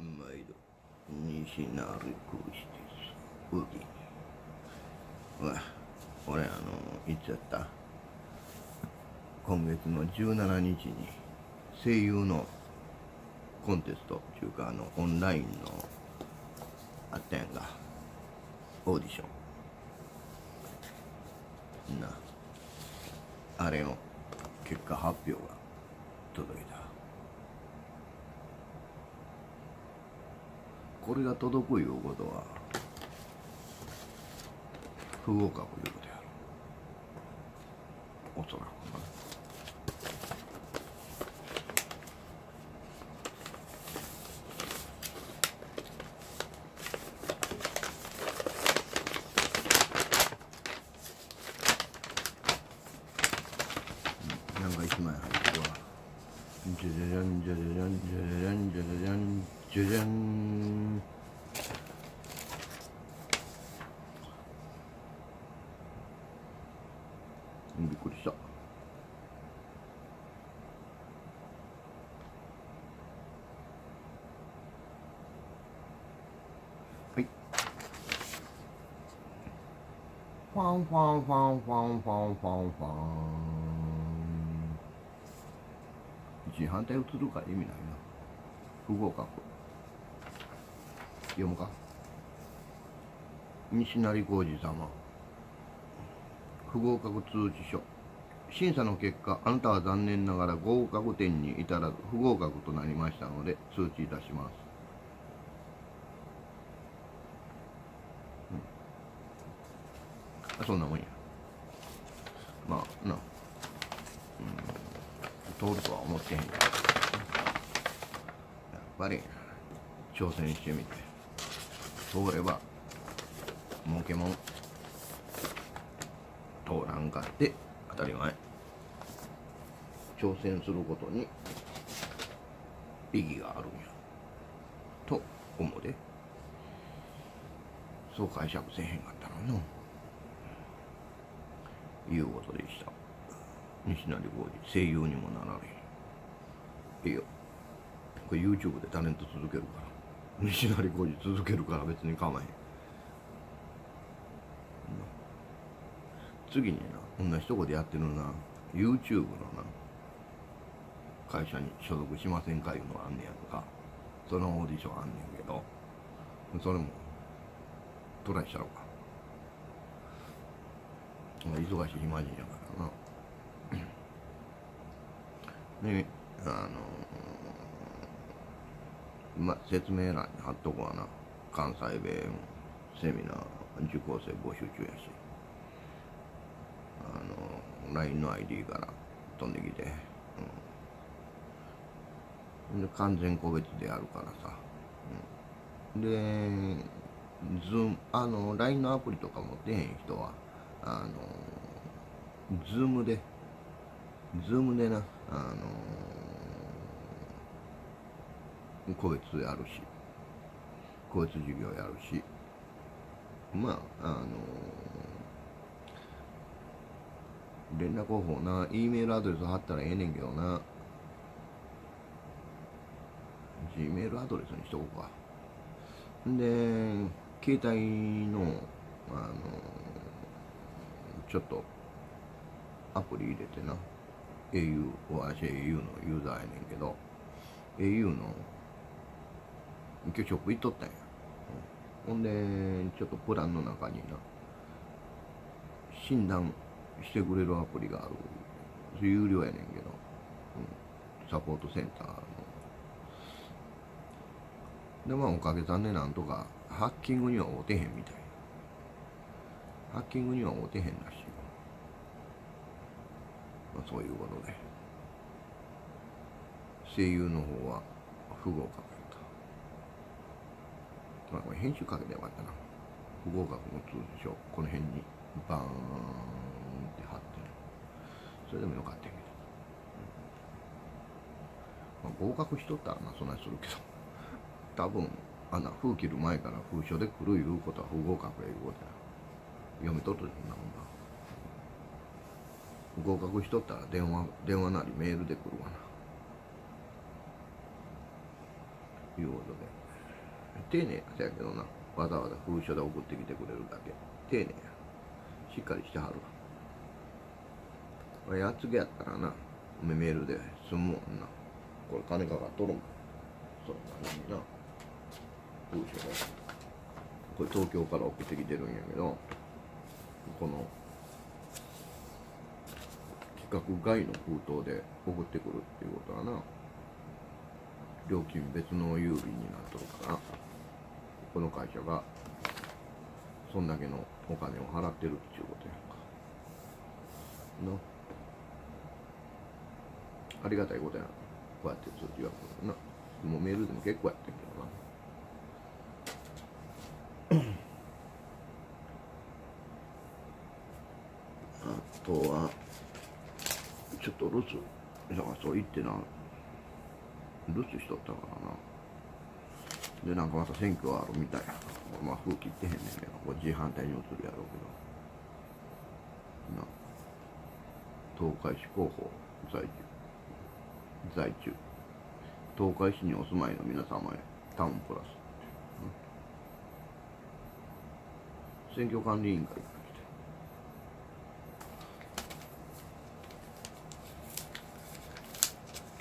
毎度西成講師ですウギうわ俺あのいつやった？今月の17日に声優のコンテストっていうかあのオンラインのあったやんか。オーディション。なあれの結果発表が届いた。これが届くいうことは不合格いうことやろ。おそらくな。なんか一枚入ってるわ。じゃじゃじゃんじゃじゃじゃんじゃじゃじゃんじゃじゃじゃんじゃじゃん。びっくりした。はい。ファンファンファンファンファンファン。ファン一時反対映るから意味ないな。不合格読むか。西成浩二様。不合格通知書。審査の結果あなたは残念ながら合格点に至らず不合格となりましたので通知いたします。うん。あそんなもんや。まあな。うん。通るとは思ってへんけどやっぱり挑戦してみて。通れば儲けもん通らんかって当たり前。挑戦することに意義があるんや。と思うで。そう解釈せへんかったらのいうことでした。西成浩二声優にもなられへん。いいよ。これ YouTube でタレント続けるから。西成浩二続けるから別に構えへん。次にな同じとこでやってるな YouTube のな会社に所属しませんかいうのがあんねやんか。そのオーディションあんねんけど。それもトライしたろうか。忙しい暇人やからな。であのま説明欄に貼っとこわな。関西弁セミナー受講生募集中やし。あの LINE の ID から飛んできて、うん、で完全個別でやるからさ、うん、で Zoom あの LINE のアプリとか持ってへん人はあの Zoom で。 Zoom でな。あの個別やるし個別授業やるしまああの連絡方法な E メールアドレス貼ったらええねんけどな。G メールアドレスにしとこうか。で携帯のあのちょっとアプリ入れてな。au 私 au のユーザーやねんけど。au の今日ショップ行っとったんや、ほんでちょっとプランの中にな診断してくれるアプリがあるそれ有料やねんけど、うん、サポートセンターの。でまあおかげさんでなんとかハッキングには合うてへんみたいなハッキングには合うてへんらしい。まあそういうことで。声優の方は不合格。まあこれ編集かけてよかったな。不合格の通知書。この辺にバーンって貼ってそれでもよかったけど、まあ、合格しとったらなそんなにするけど。多分あんな封切る前から封書で来るいうことは不合格やいうことや。読み取っとるんなもんな合格しとったら電話電話なりメールで来るわな。いうことで。丁寧やせやけどな。わざわざ封書で送ってきてくれるだけ。丁寧や。しっかりしてはるわ。やつげやったらな。メールで済むもんな。これ金かかっとるもんそんなにな。封書で。これ東京から送ってきてるんやけどこの規格外の封筒で送ってくるっていうことはな料金別の郵便になっとるからこの会社がそんだけのお金を払ってるっていうことやんか。のありがたいことやな。こうやって通知が来るな。もうメールでも結構やってんけどな。あとはちょっと留守だからそう言ってな。留守しとったからな。でなんかまた選挙あるみたいやまあ風切ってへんねんけどこっち反対に移るやろうけど。な。東海市広報在住。在中東海市にお住まいの皆様へタウンプラス。選挙管理委員会から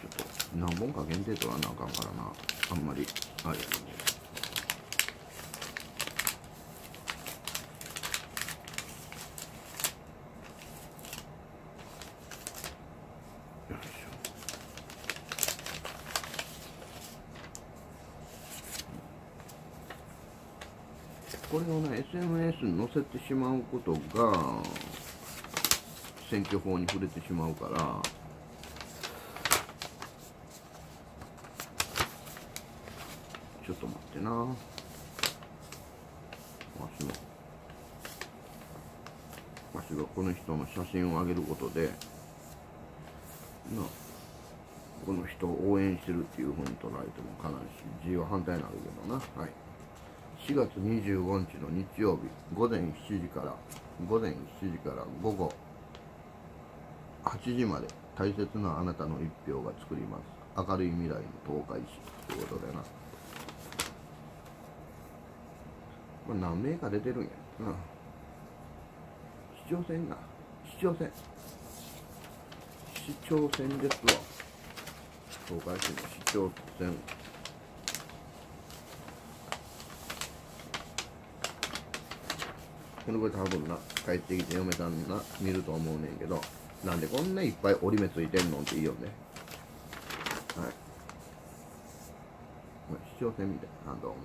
来てちょっと何本か限定とはなあかんからな。あんまり。あれやねよいしょ。これをね SNS に載せてしまうことが選挙法に触れてしまうからちょっと待ってな。わしの。わしがこの人の写真を上げることでなこの人を応援してるっていうふうに捉えてもかなり字は反対になるけどな。はい。4月25日の日曜日午前7時から午前7時から午後8時まで大切なあなたの一票が作ります。明るい未来の東海市ということでな。これ何名か出てるんや。な市長選な。市長選。市長選ですわ。東海市の市長選。このこれ多分な帰ってきて嫁さんな見ると思うねんけどなんでこんないっぱい折り目ついてんのっていいよね。はい。市長選みたいなどう。も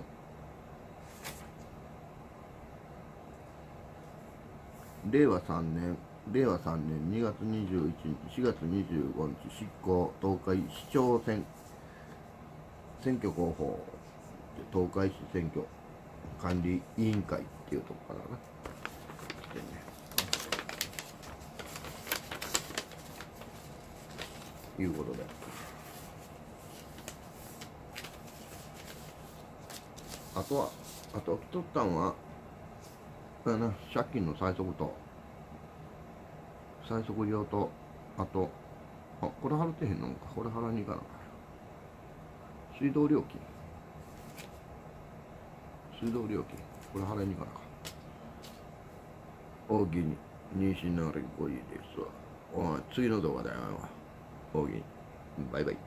令和3年令和3年2月21日4月25日執行東海市長選選挙広報東海市選挙管理委員会っていうとこからな来てねいうことであとはあと来とったんはこれな借金の最速と最速料とあとあこれ払ってへんのか。これ払いに行かなか水道料金。水道料金。これ払いに行かなか大喜に妊娠のあれ5位ですわ。おい次の動画だよ大喜バイバイ。